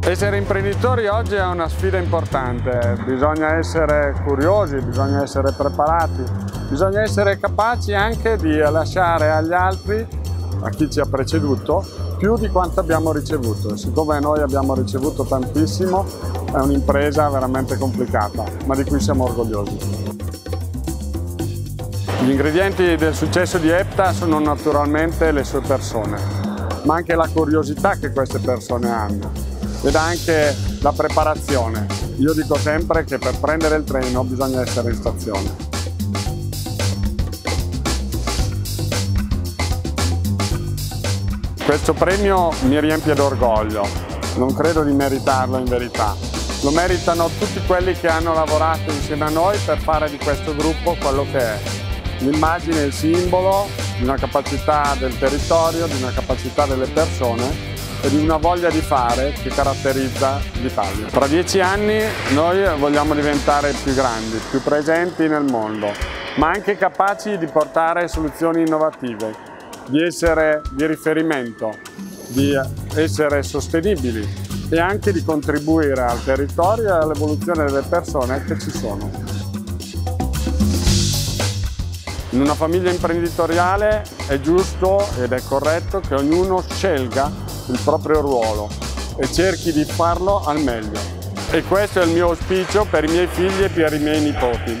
Essere imprenditori oggi è una sfida importante, bisogna essere curiosi, bisogna essere preparati, bisogna essere capaci anche di lasciare agli altri, a chi ci ha preceduto, più di quanto abbiamo ricevuto. Siccome noi abbiamo ricevuto tantissimo, è un'impresa veramente complicata, ma di cui siamo orgogliosi. Gli ingredienti del successo di EPTA sono naturalmente le sue persone, ma anche la curiosità che queste persone hanno ed anche la preparazione. Io dico sempre che per prendere il treno bisogna essere in stazione. Questo premio mi riempie d'orgoglio, non credo di meritarlo in verità. Lo meritano tutti quelli che hanno lavorato insieme a noi per fare di questo gruppo quello che è. L'immagine, il simbolo di una capacità del territorio, di una capacità delle persone e di una voglia di fare che caratterizza l'Italia. Tra dieci anni noi vogliamo diventare più grandi, più presenti nel mondo, ma anche capaci di portare soluzioni innovative, di essere di riferimento, di essere sostenibili e anche di contribuire al territorio e all'evoluzione delle persone che ci sono. In una famiglia imprenditoriale è giusto ed è corretto che ognuno scelga il proprio ruolo e cerchi di farlo al meglio. E questo è il mio auspicio per i miei figli e per i miei nipoti.